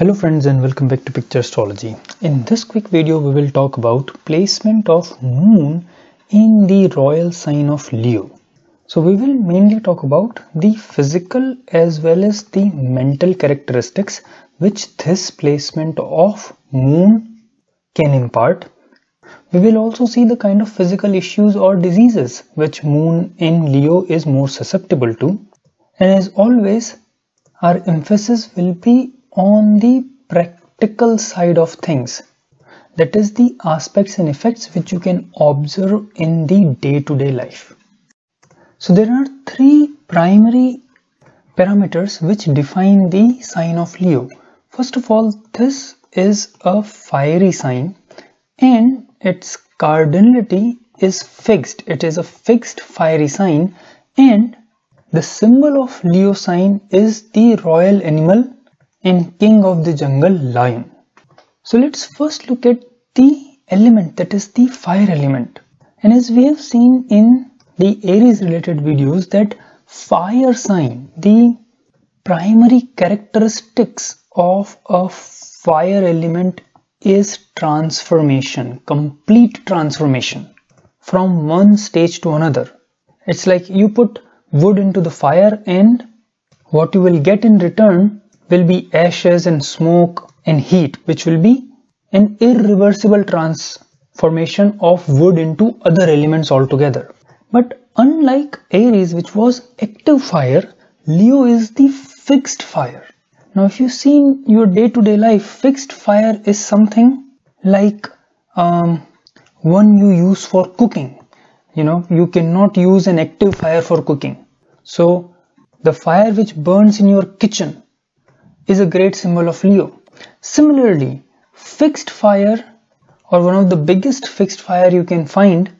Hello friends and welcome back to Picture Astrology. In this quick video we will talk about placement of moon in the royal sign of Leo. So we will mainly talk about the physical as well as the mental characteristics which this placement of moon can impart. We will also see the kind of physical issues or diseases which moon in Leo is more susceptible to. And as always our emphasis will be on the practical side of things. That is the aspects and effects which you can observe in the day-to-day -day life. So there are three primary parameters which define the sign of leo. First of all this is a fiery sign and its cardinality is fixed. It is a fixed fiery sign and the symbol of leo sign is the royal animal and king of the jungle lion. So let's first look at the element that is the fire element. And as we have seen in the Aries related videos that fire sign, the primary characteristics of a fire element is transformation, complete transformation from one stage to another. It's like you put wood into the fire and what you will get in return will be ashes and smoke and heat which will be an irreversible transformation of wood into other elements altogether. But unlike Aries which was active fire, Leo is the fixed fire. Now if you see in your day-to-day -day life, fixed fire is something like um, one you use for cooking. You know, you cannot use an active fire for cooking. So the fire which burns in your kitchen is a great symbol of Leo. Similarly, fixed fire or one of the biggest fixed fire you can find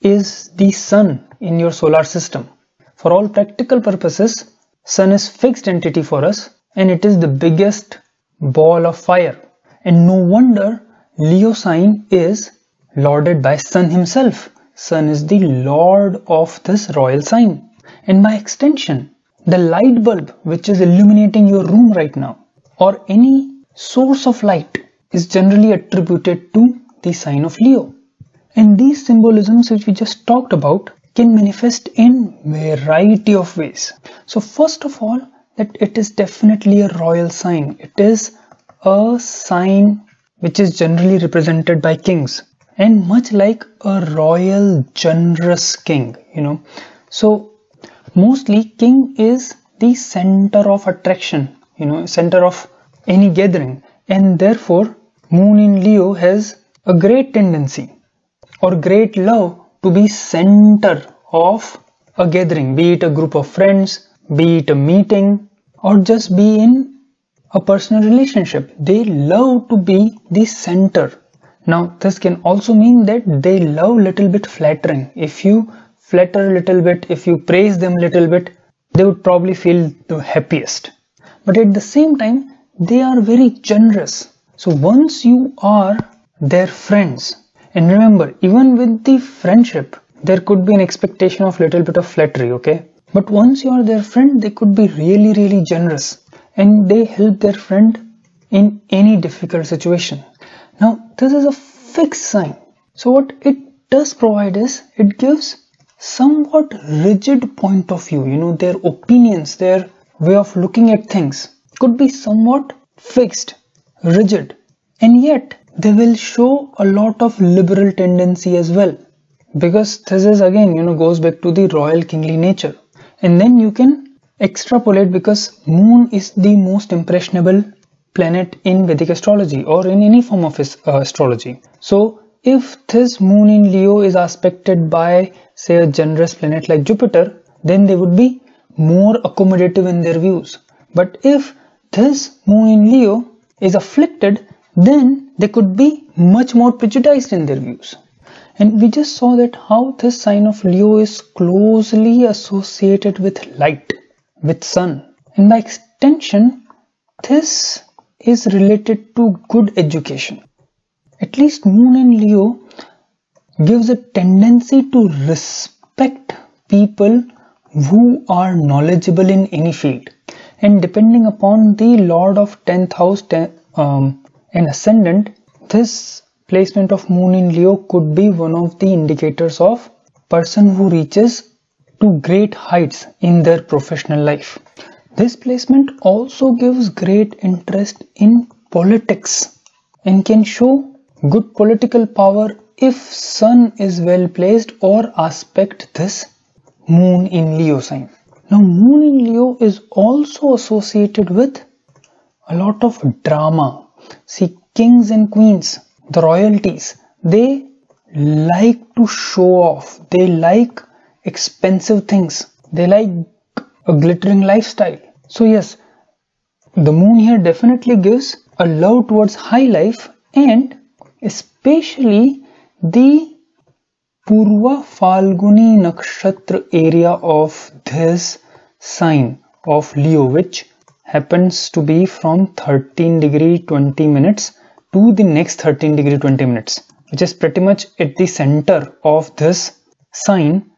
is the sun in your solar system. For all practical purposes, sun is fixed entity for us and it is the biggest ball of fire. And no wonder Leo sign is lauded by sun himself. Sun is the lord of this royal sign. And by extension, the light bulb which is illuminating your room right now or any source of light is generally attributed to the sign of Leo. And these symbolisms which we just talked about can manifest in variety of ways. So first of all that it is definitely a royal sign. It is a sign which is generally represented by kings and much like a royal generous king you know so mostly king is the center of attraction you know center of any gathering. And therefore moon in leo has a great tendency or great love to be center of a gathering be it a group of friends be it a meeting or just be in a personal relationship. They love to be the center. Now this can also mean that they love little bit flattering. If you flatter a little bit, if you praise them a little bit, they would probably feel the happiest. But at the same time, they are very generous. So once you are their friends, and remember, even with the friendship, there could be an expectation of little bit of flattery, okay? But once you are their friend, they could be really, really generous and they help their friend in any difficult situation. Now, this is a fixed sign. So what it does provide is, it gives somewhat rigid point of view you know their opinions their way of looking at things could be somewhat fixed rigid. And yet they will show a lot of liberal tendency as well. Because this is again you know goes back to the royal kingly nature. And then you can extrapolate because moon is the most impressionable planet in vedic astrology or in any form of uh, astrology. So if this moon in leo is aspected by say a generous planet like Jupiter, then they would be more accommodative in their views. But if this moon in Leo is afflicted, then they could be much more prejudiced in their views. And we just saw that how this sign of Leo is closely associated with light, with sun. And by extension, this is related to good education. At least moon in Leo gives a tendency to respect people who are knowledgeable in any field. and depending upon the lord of 10th house ten, um, and ascendant this placement of moon in leo could be one of the indicators of person who reaches to great heights in their professional life this placement also gives great interest in politics and can show good political power if sun is well placed or aspect this moon in leo sign. Now moon in leo is also associated with a lot of drama. See kings and queens the royalties they like to show off. They like expensive things. They like a glittering lifestyle. So yes the moon here definitely gives a love towards high life and especially the Purva Falguni Nakshatra area of this sign of Leo which happens to be from 13 degree 20 minutes to the next 13 degree 20 minutes which is pretty much at the center of this sign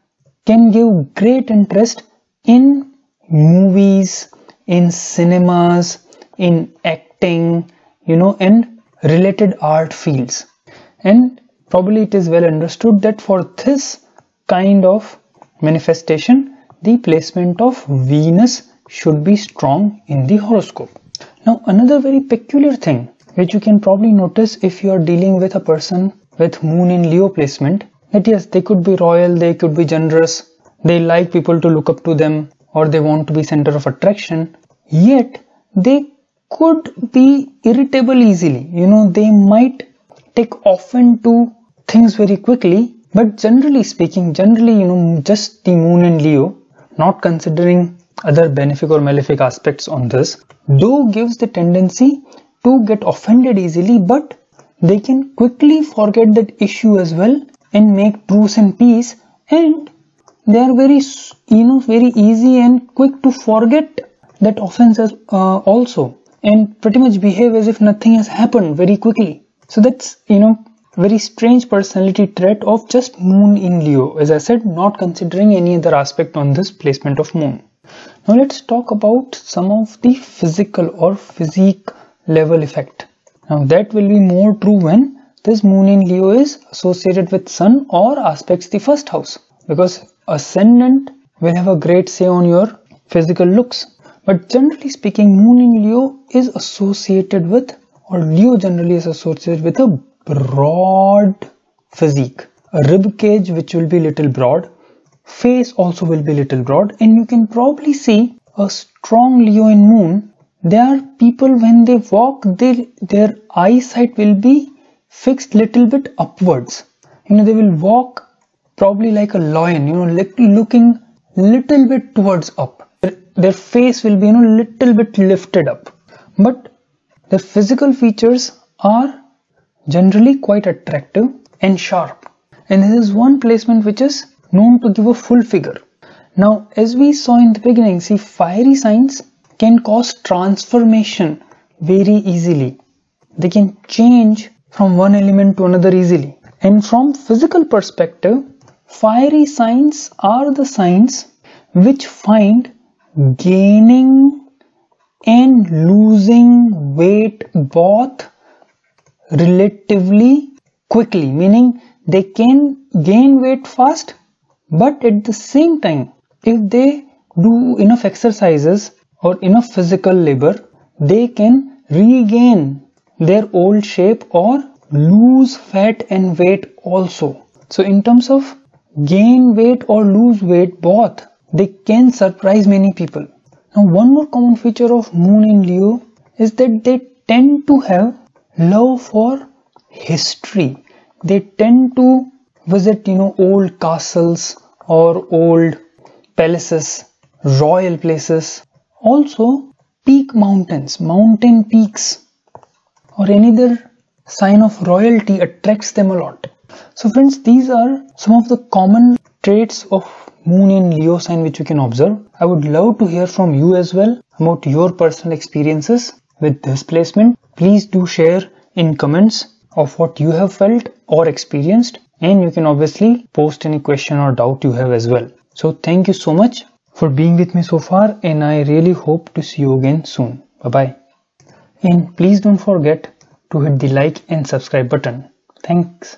can give great interest in movies in cinemas in acting you know and related art fields and probably it is well understood that for this kind of manifestation the placement of Venus should be strong in the horoscope. Now another very peculiar thing which you can probably notice if you are dealing with a person with moon in Leo placement that yes they could be royal they could be generous they like people to look up to them or they want to be center of attraction yet they could be irritable easily. You know they might take often to things very quickly but generally speaking generally you know just the moon and leo not considering other benefic or malefic aspects on this though gives the tendency to get offended easily but they can quickly forget that issue as well and make truce and peace and they are very you know very easy and quick to forget that offense uh, also and pretty much behave as if nothing has happened very quickly. So that's you know very strange personality trait of just moon in leo. As i said not considering any other aspect on this placement of moon. Now let's talk about some of the physical or physique level effect. Now that will be more true when this moon in leo is associated with sun or aspects the first house. Because ascendant will have a great say on your physical looks but generally speaking, Moon in Leo is associated with, or Leo generally is associated with a broad physique. A rib cage which will be little broad, face also will be little broad, and you can probably see a strong Leo in Moon. There are people when they walk, they, their eyesight will be fixed little bit upwards. You know, they will walk probably like a lion, you know, looking little bit towards up their face will be you know little bit lifted up. But their physical features are generally quite attractive and sharp. And this is one placement which is known to give a full figure. Now as we saw in the beginning see fiery signs can cause transformation very easily. They can change from one element to another easily. And from physical perspective fiery signs are the signs which find gaining and losing weight both relatively quickly meaning they can gain weight fast but at the same time if they do enough exercises or enough physical labor they can regain their old shape or lose fat and weight also. So in terms of gain weight or lose weight both they can surprise many people. Now one more common feature of moon in Leo is that they tend to have love for history. They tend to visit you know old castles or old palaces, royal places. Also peak mountains, mountain peaks or any other sign of royalty attracts them a lot. So friends these are some of the common traits of moon in Leo sign which you can observe. I would love to hear from you as well about your personal experiences with this placement. Please do share in comments of what you have felt or experienced and you can obviously post any question or doubt you have as well. So thank you so much for being with me so far and I really hope to see you again soon. Bye bye. And please don't forget to hit the like and subscribe button. Thanks.